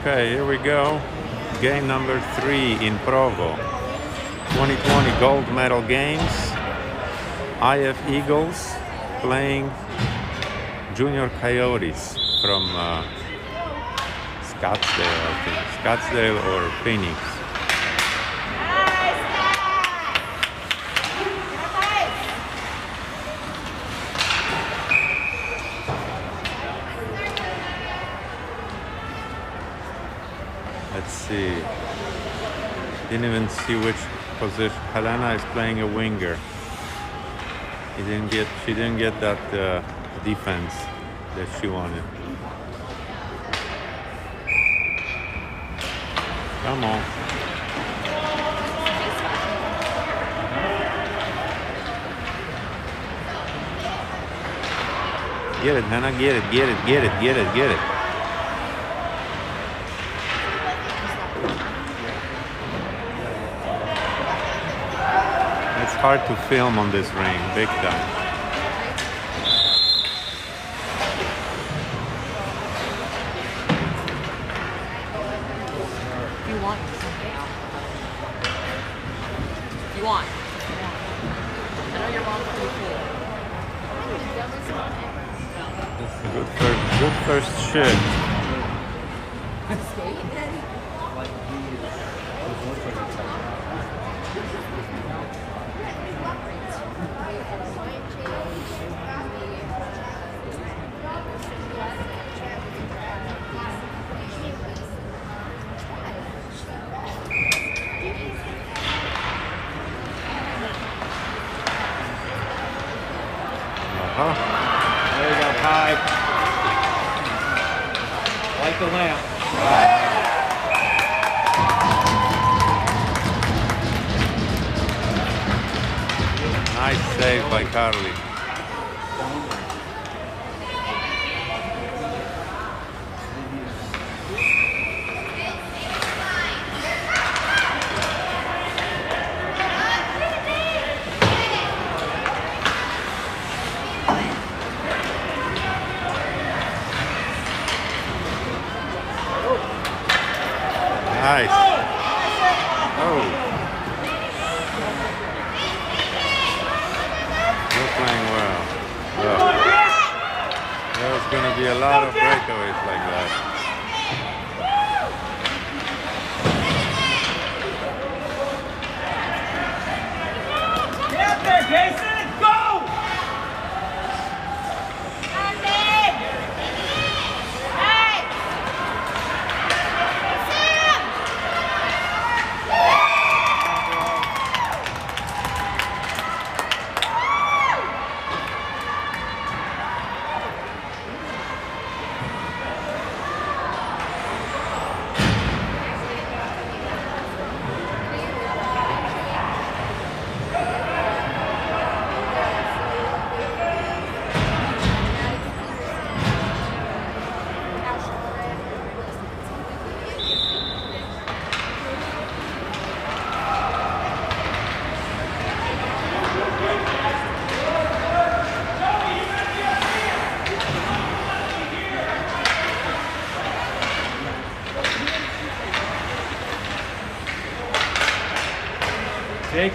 Okay, here we go. Game number three in Provo. 2020 gold medal games. IF Eagles playing Junior Coyotes from uh, Scottsdale, I think. Scottsdale or Phoenix. Let's see. Didn't even see which position. Helena is playing a winger. He didn't get. She didn't get that uh, defense that she wanted. Come on. Get it, Hannah. Get it. Get it. Get it. Get it. Get it. It's hard to film on this ring, big time.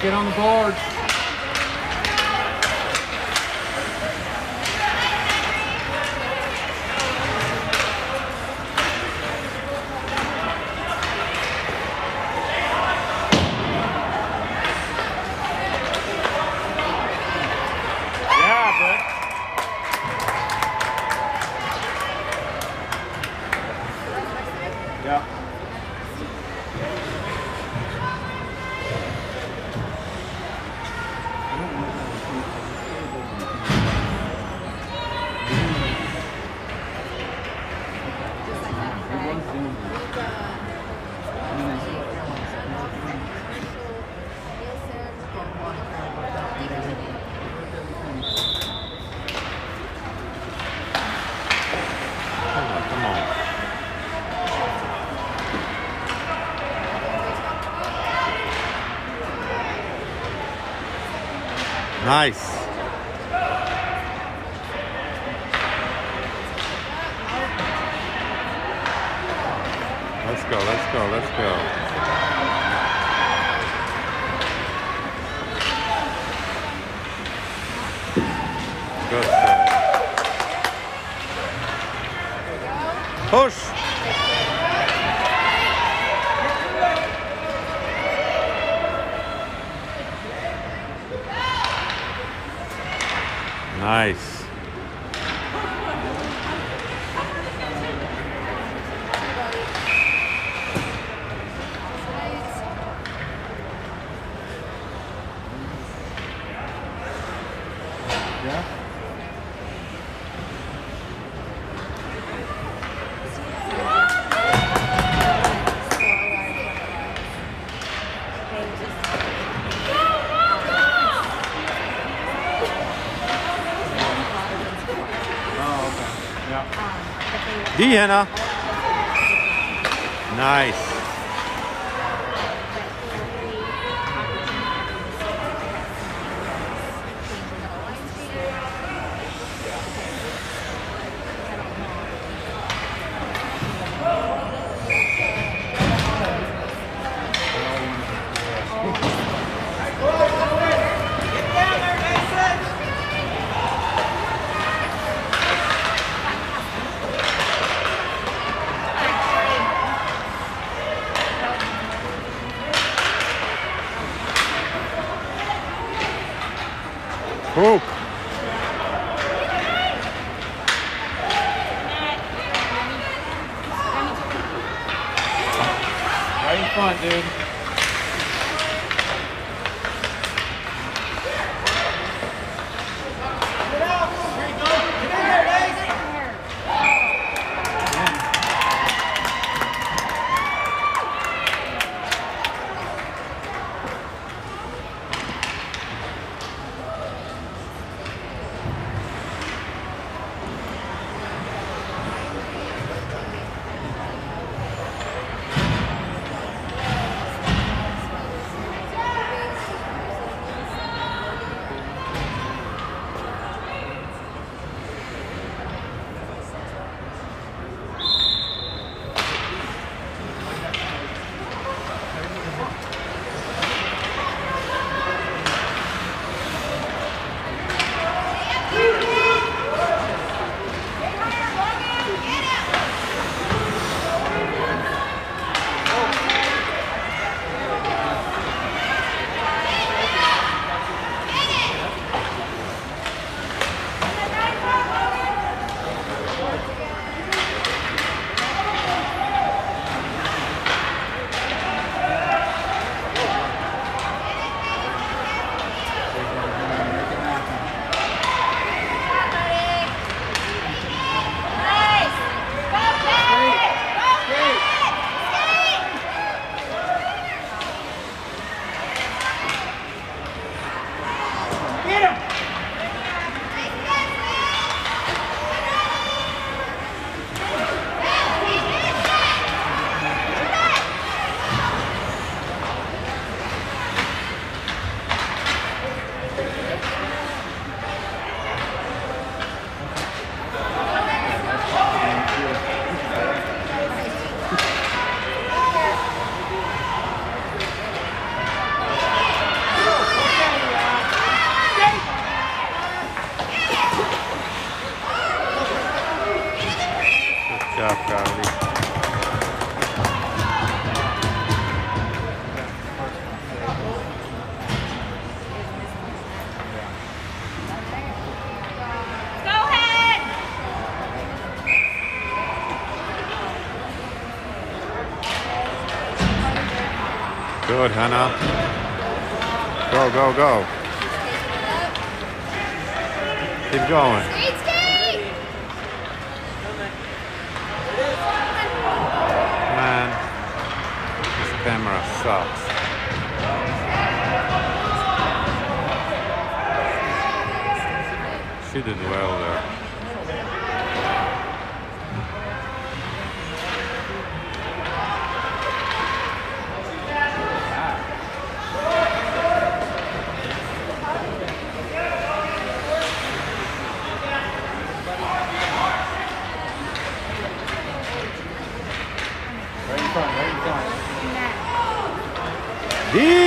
Get on the board. Yeah, Brett. Yeah. Come on, come on. Nice. Let's go, let's go, let's go. Good. Push! Nice. Yeah. Deanna. Nice. Hook. Right in front, dude. Hannah. Go, go, go. Keep going. Man, this camera sucks. She did well D!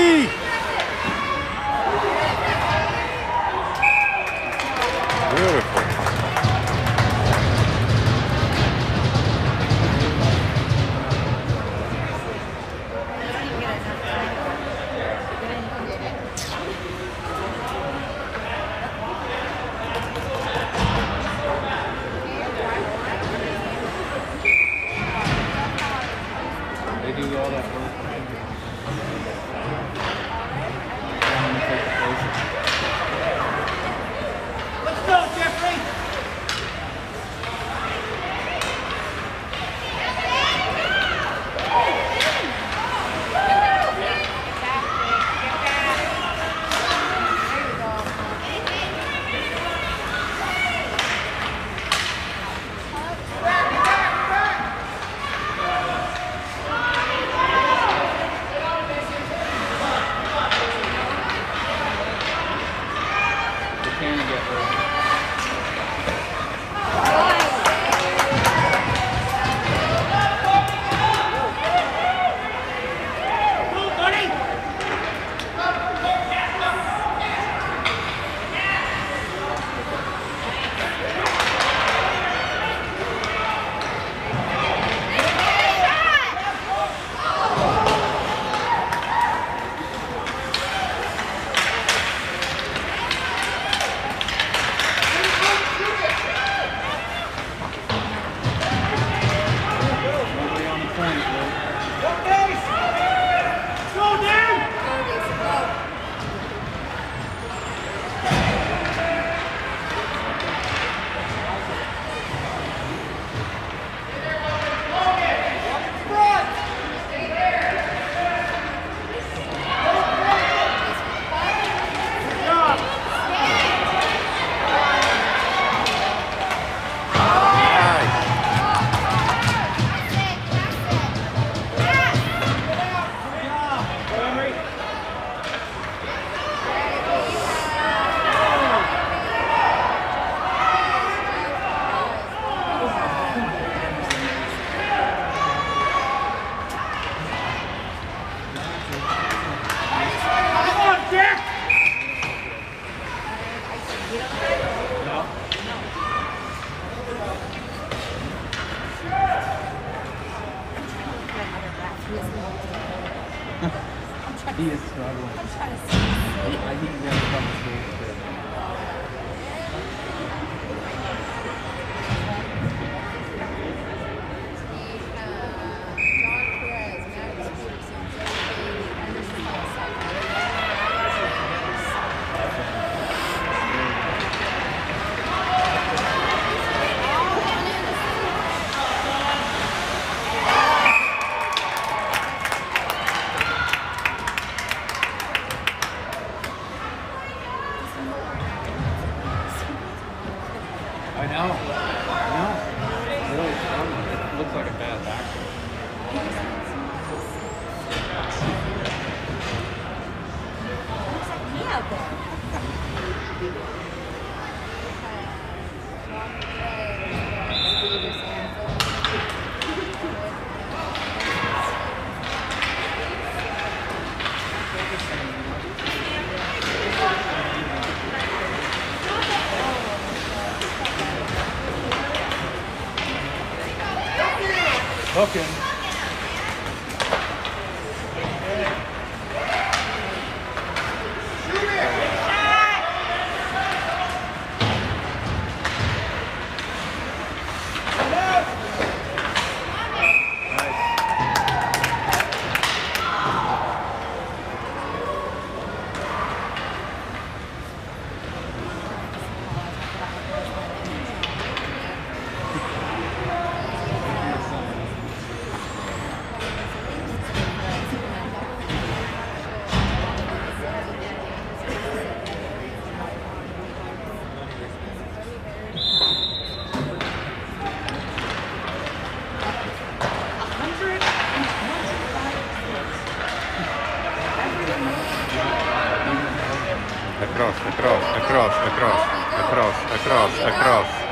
Across, across, across, across, across, across, across.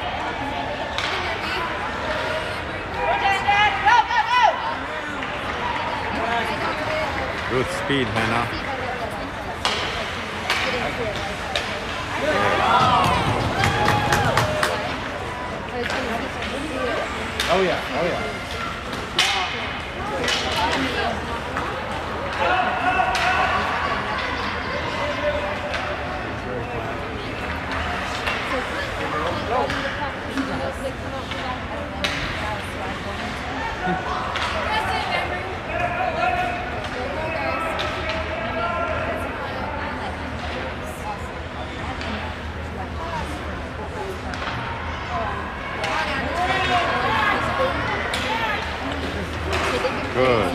Good speed, Hannah. Oh yeah, oh yeah. Good.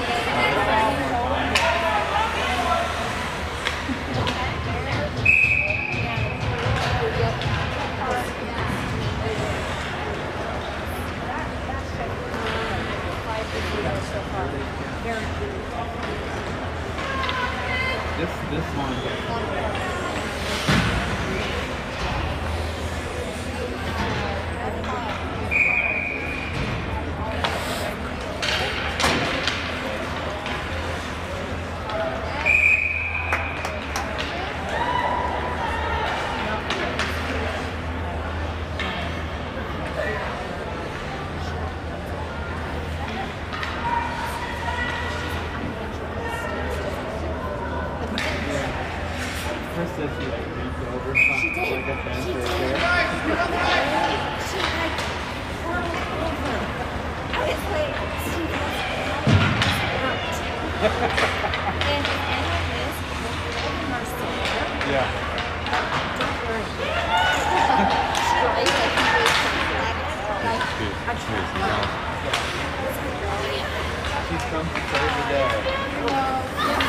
This this one. Said she like reached over something like a bench or a chair. Yeah. Excuse, excuse me. no. She's come to the day. After the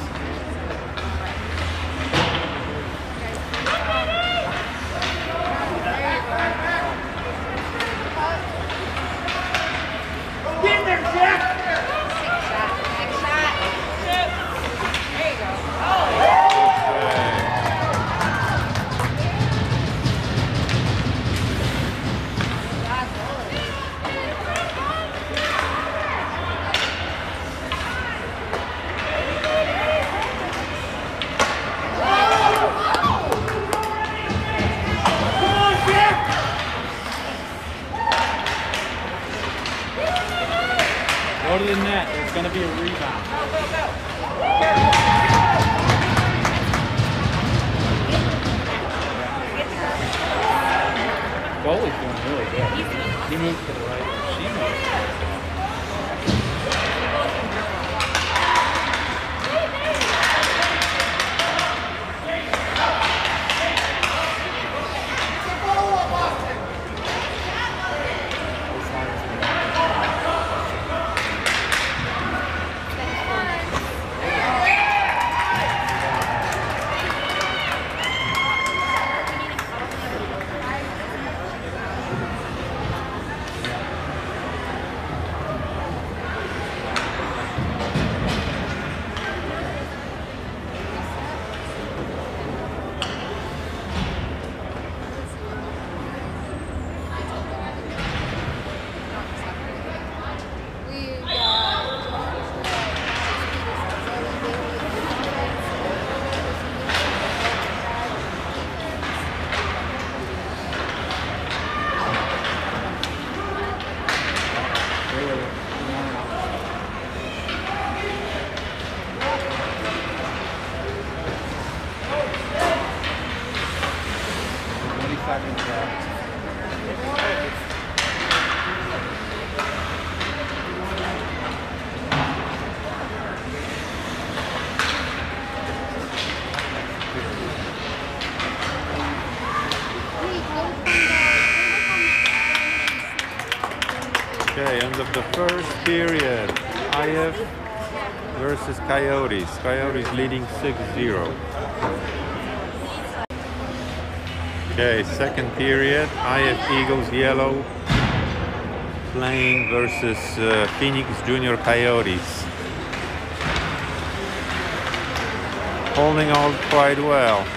to be a rebound. Goalie's doing really good. He moves to the right. She moves. to the left. As long as we- They were warming up. Twenty seconds left. Okay, end of the first period. IF versus Coyotes. Coyotes leading 6-0. Okay, second period. IF Eagles yellow playing versus uh, Phoenix Junior Coyotes. holding on quite well.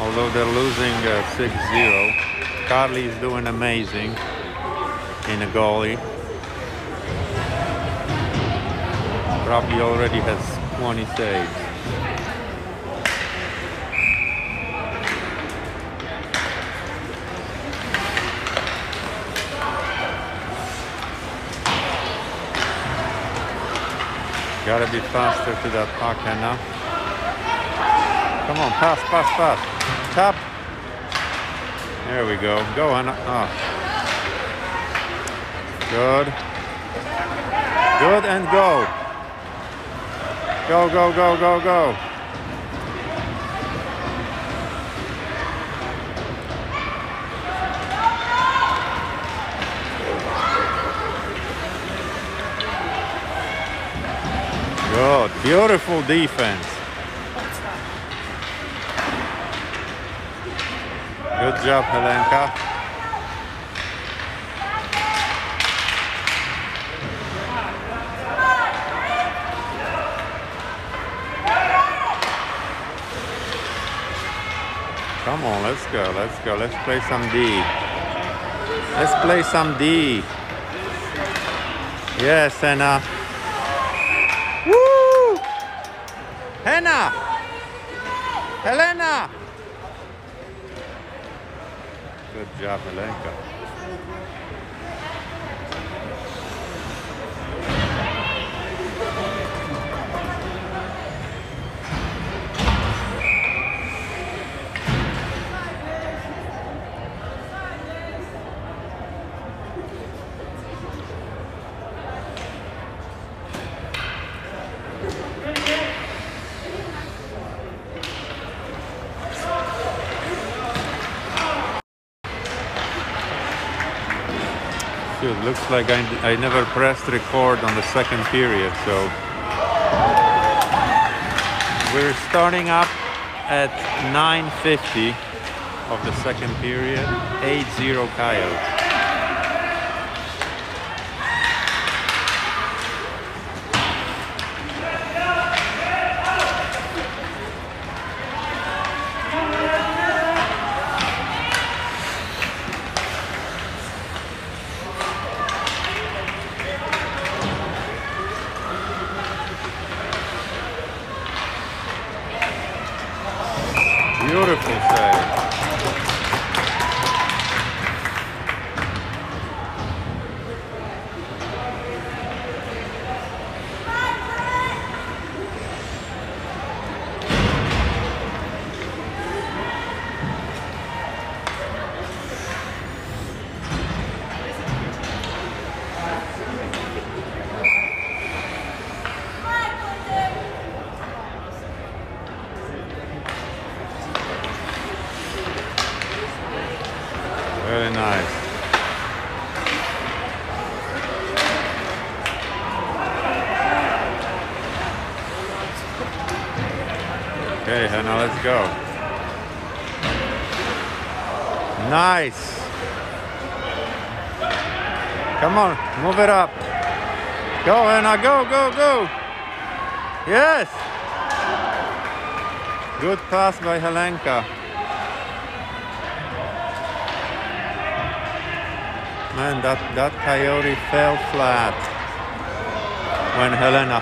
Although they're losing uh, 6-0. Carly is doing amazing in a goalie. Probably already has 20 saves. Gotta be faster to that puck, now. Come on, pass, pass, pass. Tap. There we go. Go, Hannah. Ah. Oh. Good. Good and go. Go, go, go, go, go. Good. Beautiful defense. Good job, Helenka. Come on, let's go, let's go. Let's play some D. Let's play some D. Yes, Anna. Woo! Hannah! Helena! Good job, Helenka. Looks like I, I never pressed record on the second period, so we're starting up at 9.50 of the second period, 8-0 Coyotes. Beautiful save. Very nice. Okay, Hannah, let's go. Nice. Come on, move it up. Go, Hannah, go, go, go. Yes. Good pass by Helenka. Man, that, that coyote fell flat when Helena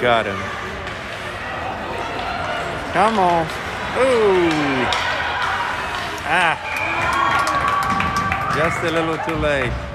got him. Come on. Ooh. Ah. Just a little too late.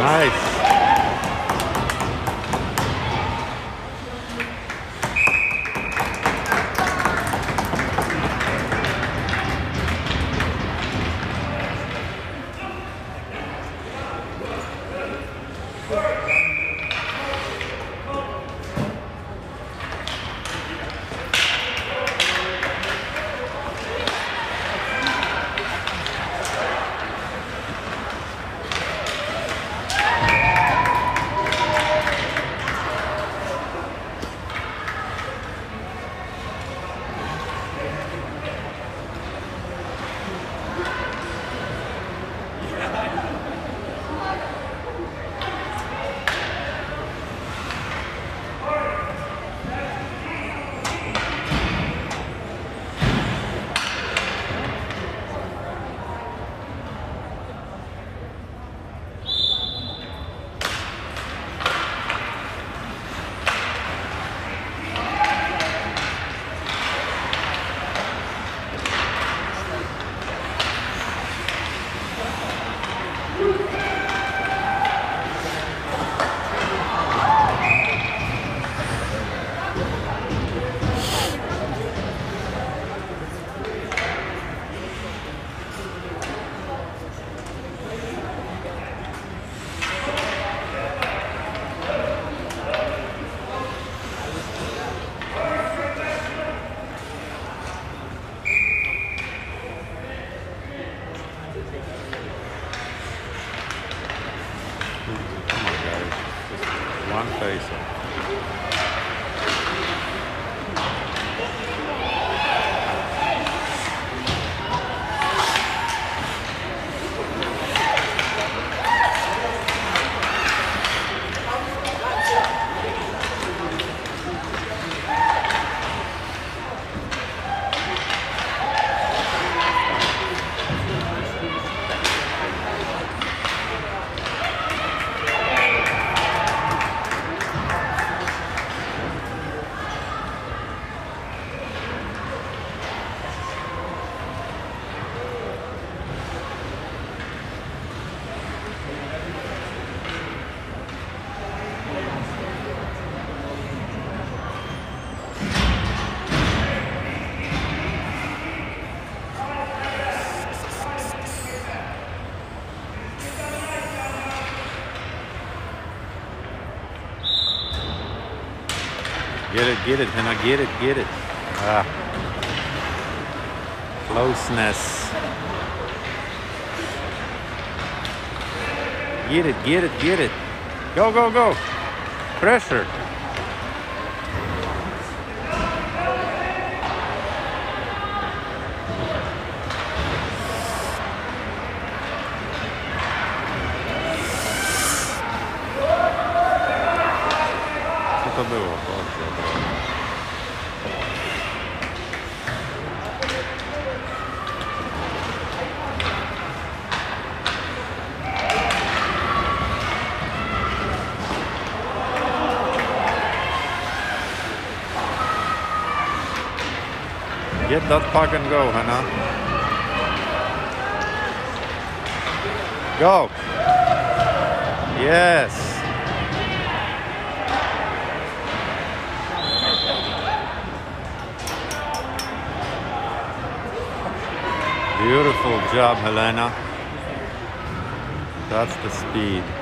Nice. Get it, I get it, get it. Ah. Closeness. Get it, get it, get it. Go, go, go. Pressure. To było? Get that puck and go, Hannah. Go. Yes. Beautiful job, Helena. That's the speed.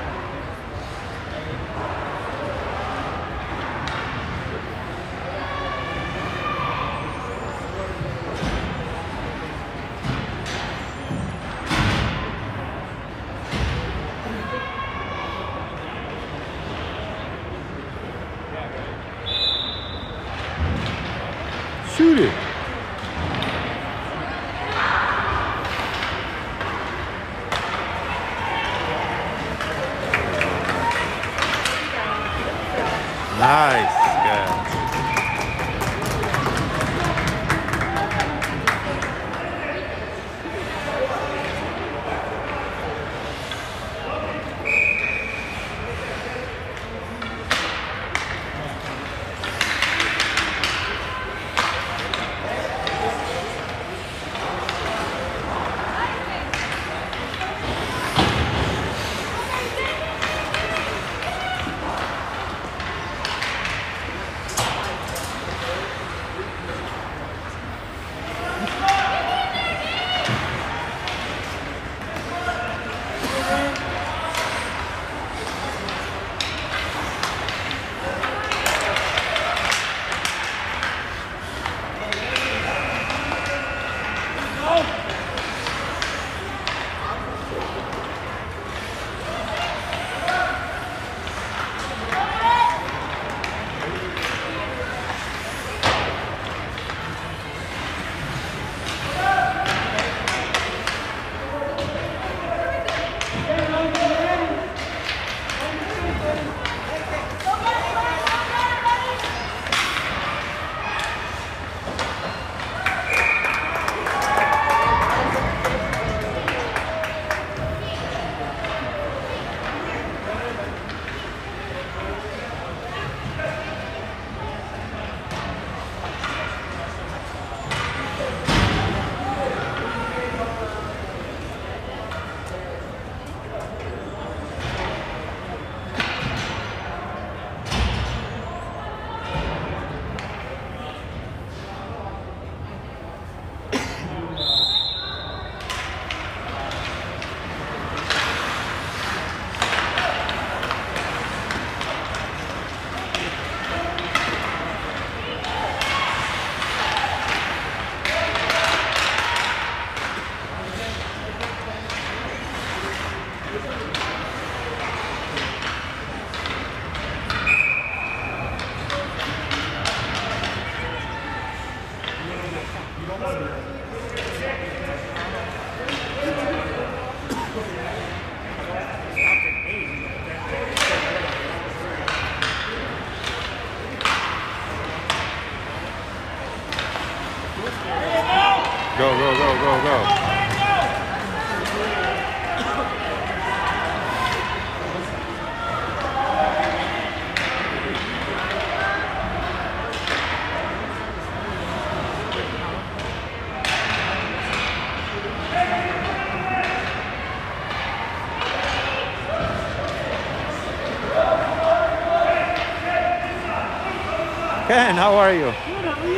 Ken, how are you? Good, how are you?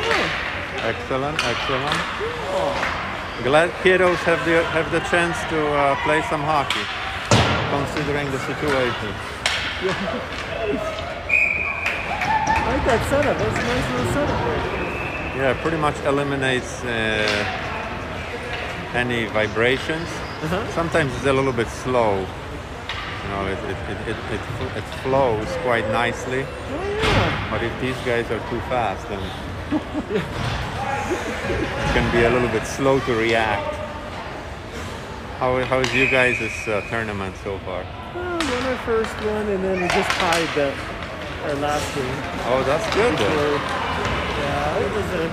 Excellent, excellent. Glad kiddos have the have the chance to uh, play some hockey, considering the situation. I like that setup. That's a nice little setup there. Yeah, pretty much eliminates uh, any vibrations. Uh-huh. Sometimes it's a little bit slow. You know, it it, it, it, it, it flows quite nicely. But if these guys are too fast, then it can be a little bit slow to react. How, how is you guys' uh, tournament so far? Well, we won our first one, and then we just tied the, our last game. Oh, that's good yeah, it was a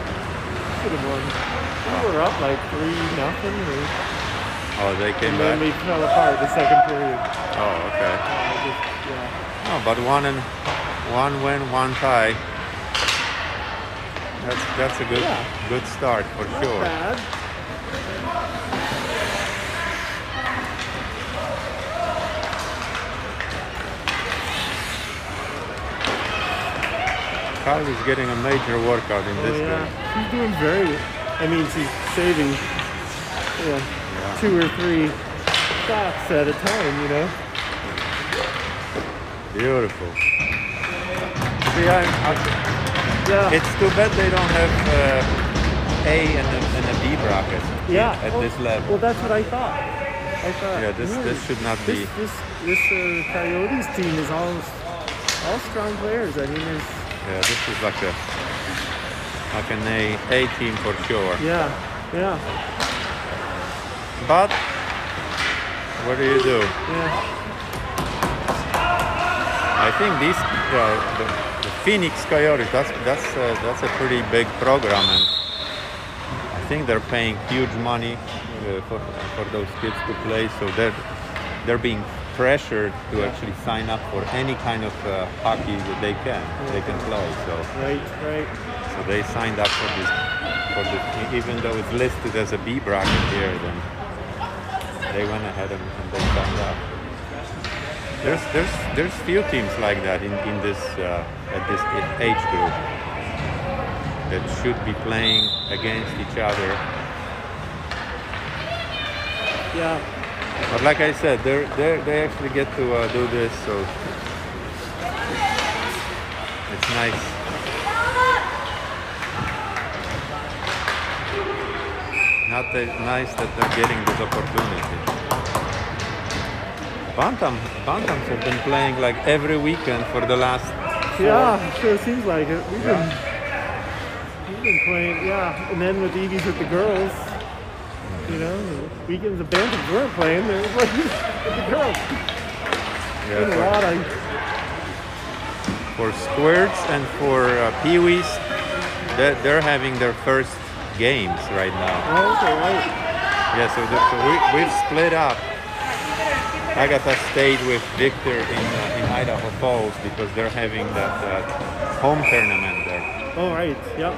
should have won. We were up like three nothing, or- Oh, they came and then we fell apart the second period. Oh, okay. Uh, just, yeah. Oh, but one and one win, one tie. That's that's a good Yeah. good start for Not sure. bad. is getting a major workout in Oh, this yeah. game. She's doing very. I mean, she's saving. Yeah. Yeah. two or three shots at a time, you know? Beautiful. I, Yeah. it's too bad they don't have uh, A and a, and a B bracket yeah. at well, this level. Well, that's what I thought. I thought. Yeah, this- this should not this, be- This this uh, Coyotes team is all all strong players. I mean, there's Yeah, this is like a like an A A team for sure. yeah, yeah, But what do you do? yeah. I think these uh, the Phoenix Coyotes. That's that's uh, that's a pretty big program, and I think they're paying huge money uh, for for those kids to play. So they're they're being pressured to actually sign up for any kind of uh, hockey that they can they can play. So Right, right. so they signed up for this for the even though it's listed as a B bracket here, then they went ahead and, and they signed up. There's there's there's few teams like that in in this uh, at this age group that should be playing against each other. Yeah, But like I said, they they they actually get to uh, do this, so it's nice. Not that nice that they're getting this opportunity. Bantam Bantams have been playing like every weekend for the last. four- yeah. Sure seems like it. We've Yeah. been we've been playing. Yeah, and then with Evie's with the girls. You know, weekends the Bantams weren't playing. They were playing with the girls. Yeah, Been a for- lot of for squirts and for uh, peewees, they're, they're having their first games right now. oh, okay, right. Yeah, so, the, so we, we've split up. Agatha stayed with Victor in, uh, in Idaho Falls because they're having that, that home tournament there. Oh, right. Yep.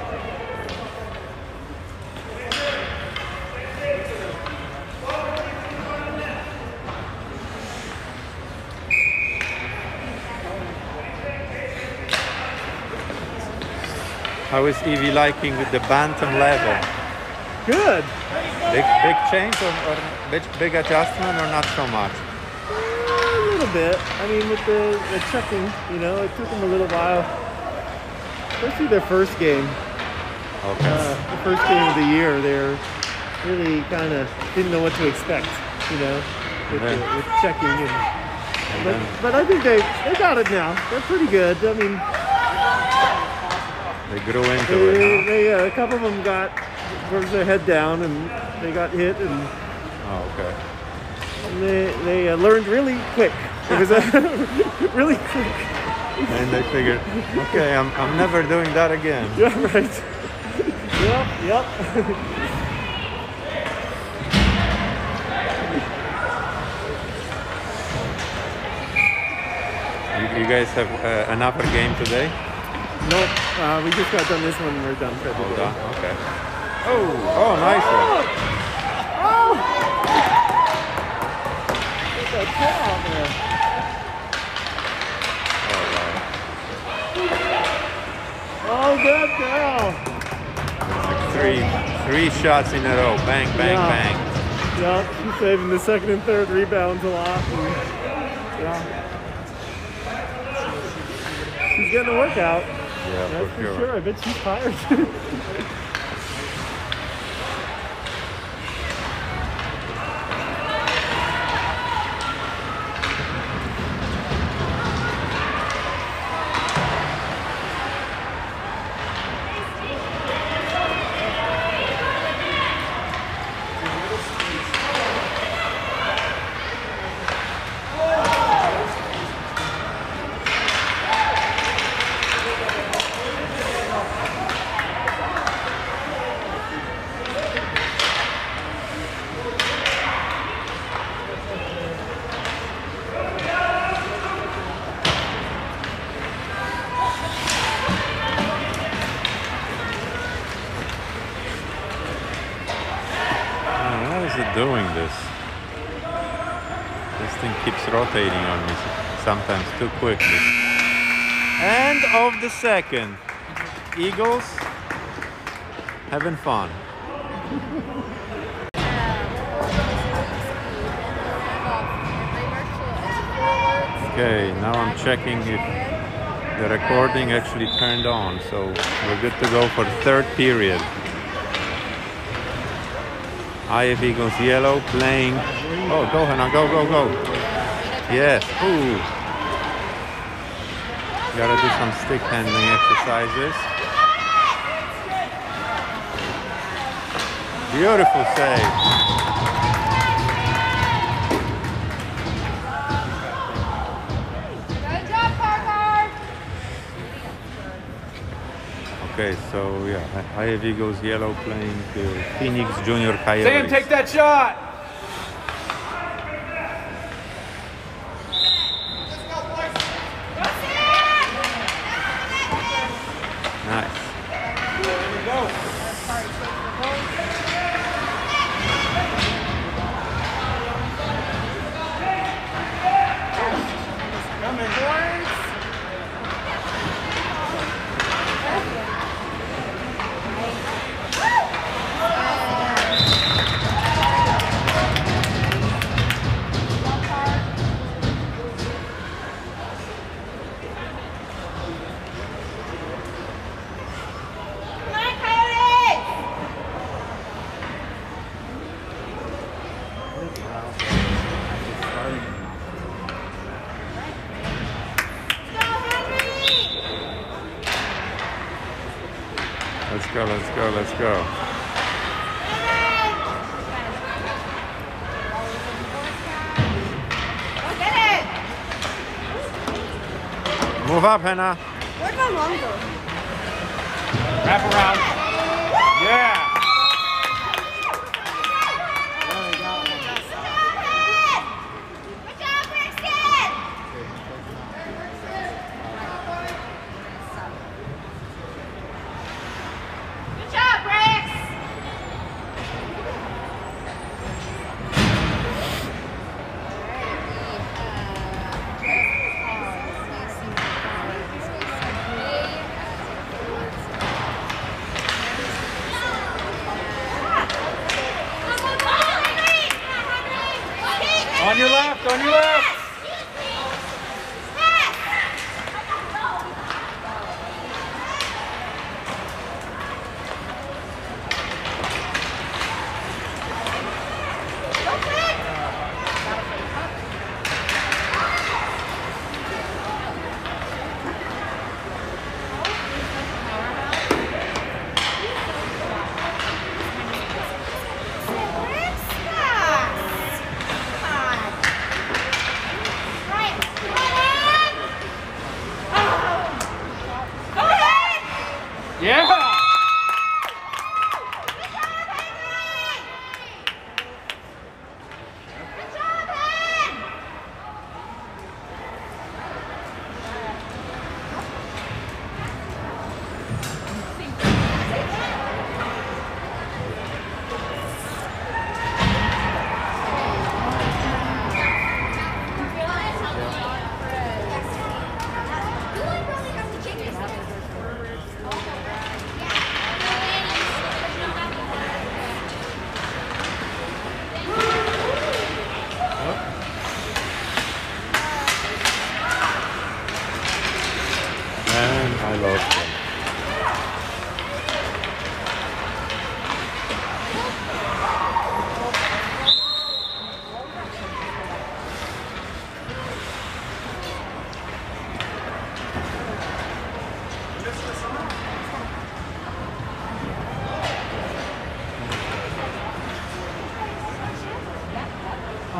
How is Evie liking with the bantam level? Good. Big big change or, or big, big adjustment or not so much? A little bit. I mean, with the, the checking, you know, it took them a little while. Especially their first game. Okay. Uh, the first game of the year, they're really kind of didn't know what to expect, you know, with, the, with checking. And, And but, then, but I think they, they got it now. They're pretty good. I mean, they grew into they, it, they uh, a couple of them got their head down and they got hit and? Oh, okay they, they uh, learned really quick. It was uh, really quick. And they figured, okay, I'm, I'm never doing that again. Yeah, right. yep, yep. you, you, guys have uh, an upper game today? No, nope. Uh, we just got done this one. We're done for the oh, day. Done. Okay. Oh, oh, nice one. Oh! Get that tail out there. All Oh, good girl. right. Three, three shots in a row. Bang, bang, Yeah. bang. Yeah, she's saving the second and third rebounds a lot. And, yeah. She's getting a workout. Yeah, That's for for sure. sure. I bet she's tired. Man, how is it doing this? This thing keeps rotating on me sometimes too quickly. End of the second. Eagles having fun. Okay, now I'm checking if the recording actually turned on, so we're good to go for the third period. IF Eagles yellow playing. Oh, go Hannah, go, go, go. Yes. Ooh. Gotta do some stick handling exercises. Beautiful save. Good job, Parker. Okay, so yeah, IF Eagles yellow playing the Phoenix Junior Coyotes. Sam, take that shot. Nice. Let's Move up,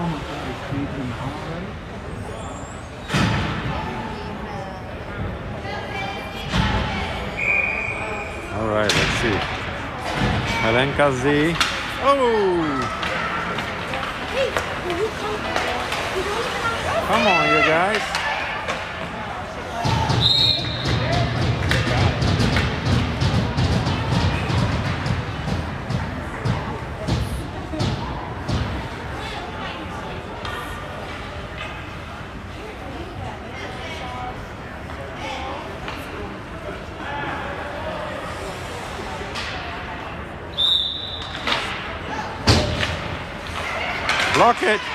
Oh my god, he's changing already? All right, let's see. Helenka Z. Oh! Come on, you guys. Rocket.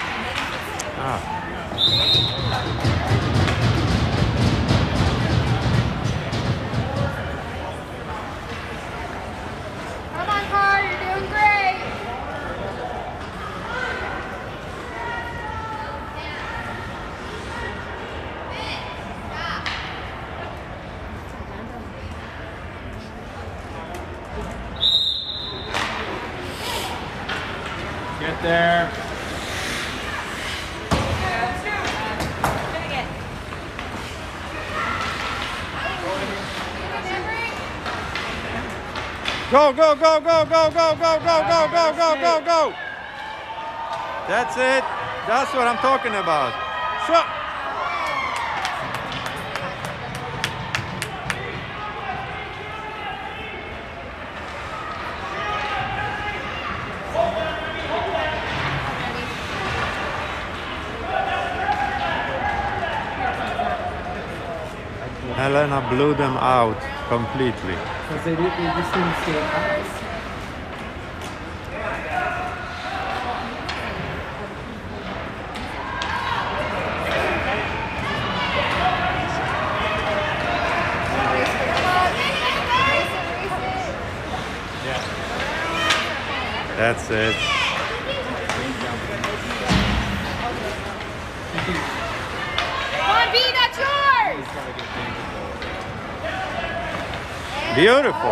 Go, go, go, go, go, go, go, go, go, go, go, go. That's it. That's what I'm talking about. Helena blew them out completely. Because they, did, they just didn't out. That's it. Beautiful.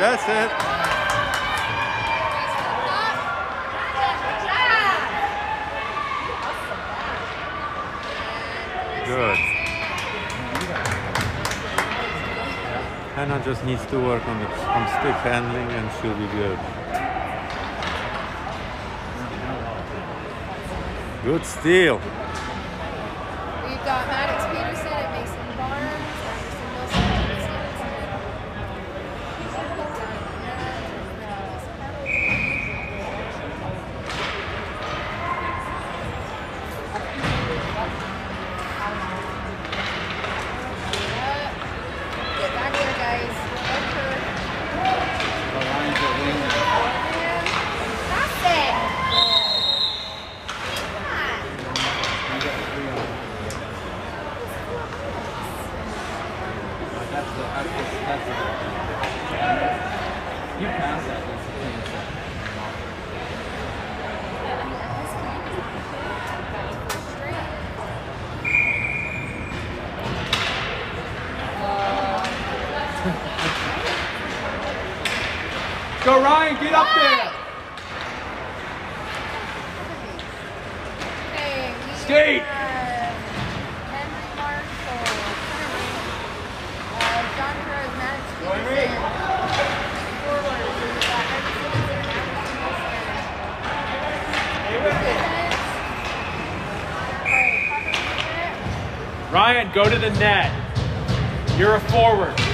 That's it. Good. Hannah just needs to work on, it, on stick handling and she'll be good. Good steal. Go to the net. You're a forward.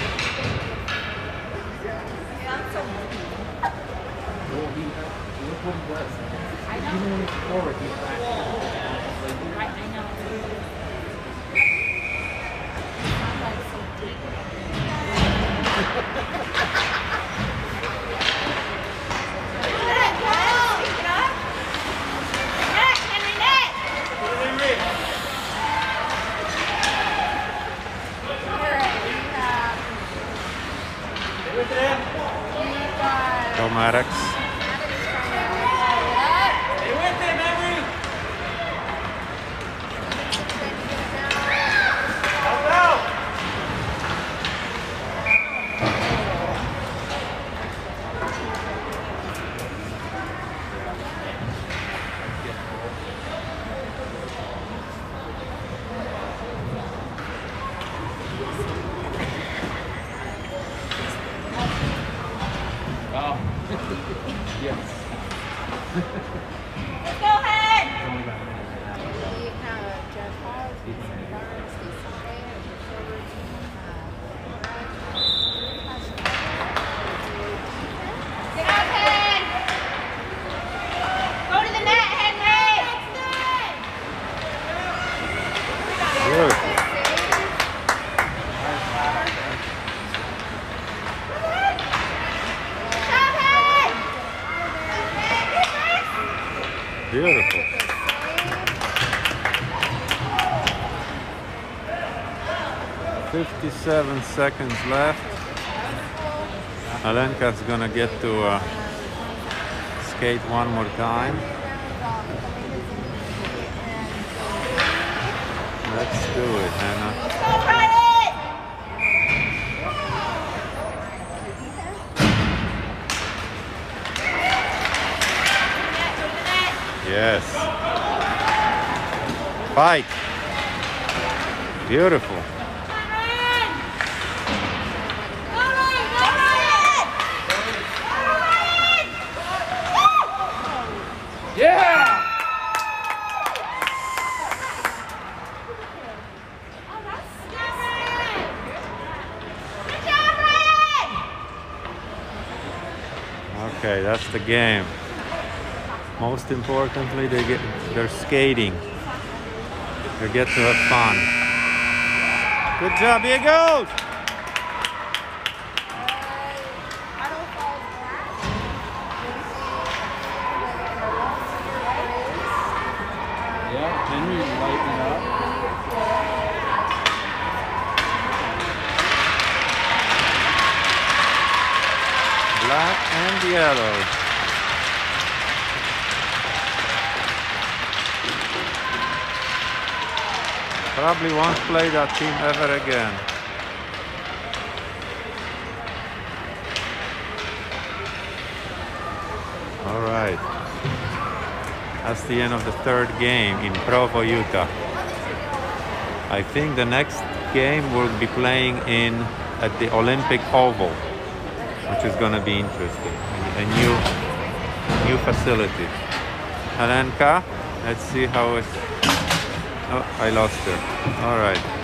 Go Maddox. Oh. yes. Good. Beautiful. Fifty-seven seconds left. Alenka's gonna get to uh, skate one more time. Let's do it, Hannah. Yes. Fight. Beautiful. Yeah! Okay, that's the game. Most importantly, they get they're skating. They get to have fun. Good job, Eagles! Yeah, Henry lighting up. Black and yellow. Probably won't play that team ever again. All right. That's the end of the third game in Provo, Utah. I think the next game will be playing in at the Olympic Oval, which is going to be interesting. A, new new facility. Helenka, let's see how it. Oh, I lost her. All right.